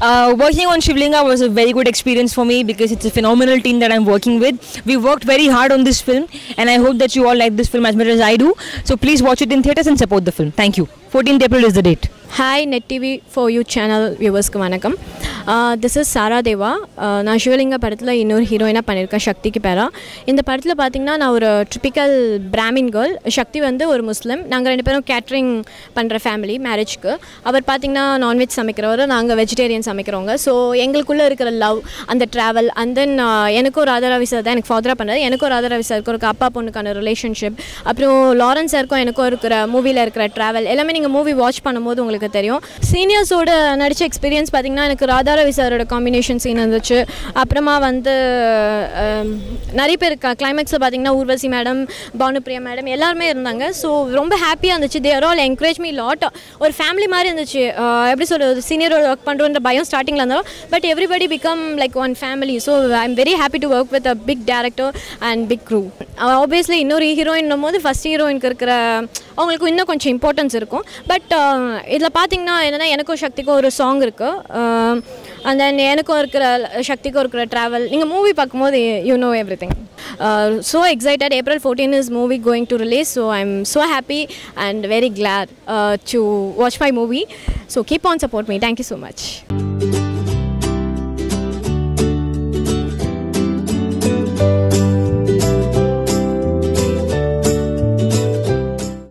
Uh, working on Shivlinga was a very good experience for me because it's a phenomenal team that I'm working with. We worked very hard on this film, and I hope that you all like this film as much as I do. So please watch it in theatres and support the film. Thank you. 14th April is the date. Hi, NetTV for you channel viewers. Kumanakam. This is Sara Deva நான் சிவலிங்க படத்தில் இன்னொரு ஹீரோயினாக பண்ணியிருக்கேன் சக்திக்கு பேரா. இந்த படத்தில் பார்த்திங்கன்னா நான் ஒரு ட்ரிப்பிக்கல் பிராமின் கேர்ள் சக்தி வந்து ஒரு முஸ்லீம் நாங்கள் ரெண்டு பேரும் கேட்ரிங் பண்ணுற ஃபேமிலி மேரேஜ்க்கு அவர் பார்த்தீங்கன்னா நான்வெஜ் சமைக்கிறவர் நாங்கள் வெஜிடேரியன் சமைக்கிறவங்க. ஸோ எங்களுக்குள்ளே இருக்கிற லவ் அந்த ட்ராவல் அண்ட் தென் எனக்கும் ராதாராவி சார் தான் எனக்கு ஃபாதராக பண்ணது எனக்கும் ராதாராவி சாருக்கும் ஒரு அப்பா பொண்ணுக்கான ரிலேஷன்ஷிப் அப்புறம் லாரன்ஸ் சாருக்கும் எனக்கும் இருக்கிற மூவியில் இருக்கிற ட்ராவல் எல்லாமே நீங்கள் மூவி வாட்ச் பண்ணும்போது உங்களுக்கு தெரியும். சீனியர்ஸோட நடித்த எக்ஸ்பீரியன்ஸ் பார்த்திங்கன்னா எனக்கு ராதா ராதாரவி சாரோட காம்பினேஷன் சீன் இருந்துச்சு அப்புறமா வந்து நிறைய பேர் கிளைமேக்ஸில் பார்த்தீங்கன்னா ஊர்வசி மேடம் பானுப்ரியா மேடம் எல்லாருமே இருந்தாங்க. ஸோ ரொம்ப ஹாப்பியாக இருந்துச்சு. There all encourage me lot ஒரு ஃபேமிலி மாதிரி இருந்துச்சு. எப்படி சொல்கிறது சீனியரோட ஒர்க் பண்ணுறோன்ற பயம் ஸ்டார்டிங்கில் இருந்தாலும் but everybody become like one family so I am very happy to work with a big director and big crew obviously இன்னொரு ஹீரோயின் போது ஃபஸ்ட் ஹீரோயினுக்கு இருக்கிற அவங்களுக்கு இன்னும் கொஞ்சம் இம்பார்ட்டன்ஸ் இருக்கும். பட் இதில் பார்த்தீங்கன்னா என்னென்னா எனக்கும் சக்திக்கும் ஒரு சாங் இருக்குது அண்ட் தென் எனக்கும் இருக்கிற சக்திக்கும் இருக்கிற ட்ராவல் நீங்கள் மூவி பார்க்கும்போது you know everything so excited April fourteen is movie going to release so I am so happy and very glad to watch my movie so keep on support me thank you so much